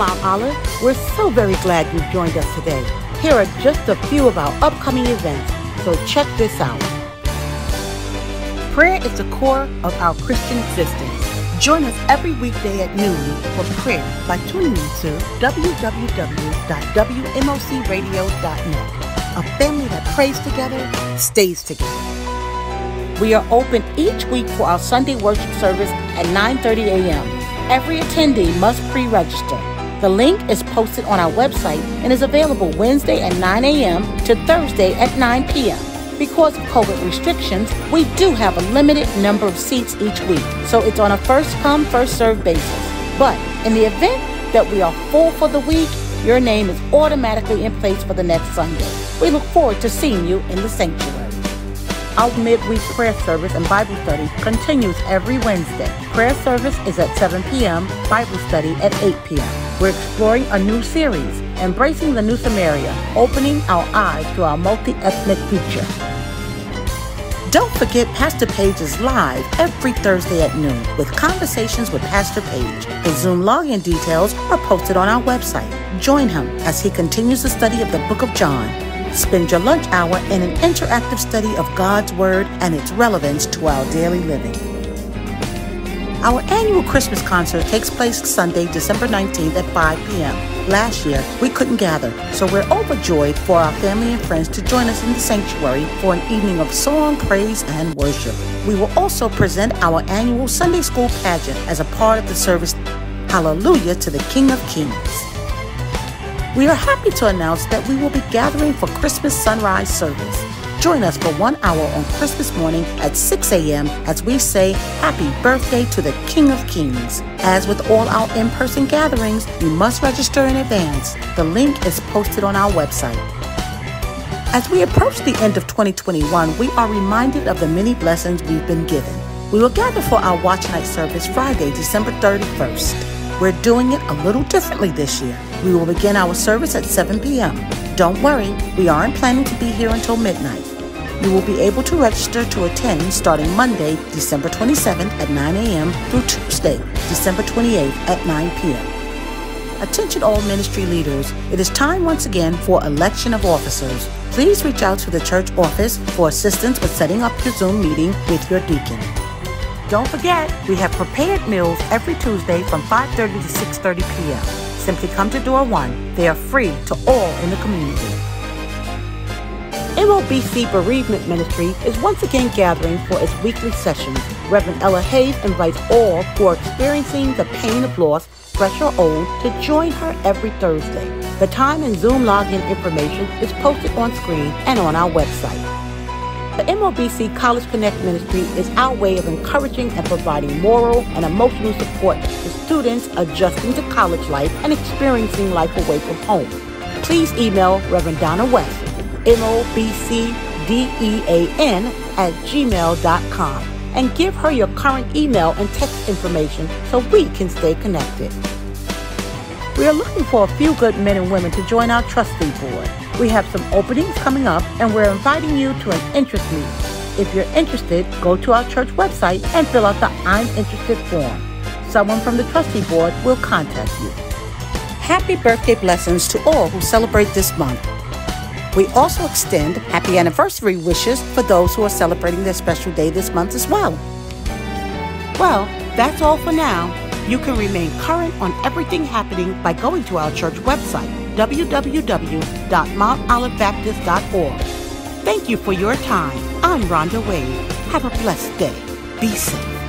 Mount Olive. We're so very glad you've joined us today. Here are just a few of our upcoming events, so check this out. Prayer is the core of our Christian existence. Join us every weekday at noon for prayer by tuning in to www.wmocradio.net. A family that prays together stays together. We are open each week for our Sunday worship service at 9:30 a.m. Every attendee must pre-register. The link is posted on our website and is available Wednesday at 9 a.m. to Thursday at 9 p.m. Because of COVID restrictions, we do have a limited number of seats each week, so it's on a first come, first served basis. But in the event that we are full for the week, your name is automatically in place for the next Sunday. We look forward to seeing you in the sanctuary. Our midweek prayer service and Bible study continues every Wednesday. Prayer service is at 7 p.m., Bible study at 8 p.m. We're exploring a new series, Embracing the New Samaria, opening our eyes to our multi ethnic future. Don't forget Pastor Page is live every Thursday at noon with conversations with Pastor Page. His Zoom login details are posted on our website. Join him as he continues the study of the book of John. Spend your lunch hour in an interactive study of God's Word and its relevance to our daily living. Our annual Christmas concert takes place Sunday, December 19th at 5 p.m. Last year, we couldn't gather, so we're overjoyed for our family and friends to join us in the sanctuary for an evening of song, praise, and worship. We will also present our annual Sunday school pageant as a part of the service. Hallelujah to the King of Kings. We are happy to announce that we will be gathering for Christmas sunrise service. Join us for one hour on Christmas morning at 6 a.m. as we say happy birthday to the King of Kings. As with all our in person gatherings, you must register in advance. The link is posted on our website. As we approach the end of 2021, we are reminded of the many blessings we've been given. We will gather for our watch night service Friday, December 31st. We're doing it a little differently this year. We will begin our service at 7 p.m. Don't worry, we aren't planning to be here until midnight. You will be able to register to attend starting Monday, December 27th at 9 a.m. through Tuesday, December 28th at 9 p.m. Attention all ministry leaders, it is time once again for election of officers. Please reach out to the church office for assistance with setting up your Zoom meeting with your deacon. Don't forget, we have prepared meals every Tuesday from 5:30 to 6:30 p.m. Simply come to Door 1. They are free to all in the community. MOBC Bereavement Ministry is once again gathering for its weekly sessions. Reverend Ella Hayes invites all who are experiencing the pain of loss, fresh or old, to join her every Thursday. The time and Zoom login information is posted on screen and on our website. The MOBC College Connect Ministry is our way of encouraging and providing moral and emotional support to students adjusting to college life and experiencing life away from home. Please email Reverend Donna West M-O-B-C-D-E-A-N at gmail.com and give her your current email and text information so we can stay connected. We are looking for a few good men and women to join our trustee board. We have some openings coming up and we're inviting you to an interest meeting. If you're interested, go to our church website and fill out the I'm interested form. Someone from the trustee board will contact you. Happy birthday blessings to all who celebrate this month. We also extend happy anniversary wishes for those who are celebrating their special day this month as well. Well, that's all for now. You can remain current on everything happening by going to our church website, www.mountolivebaptist.org. Thank you for your time. I'm Rhonda Wade. Have a blessed day. Be safe.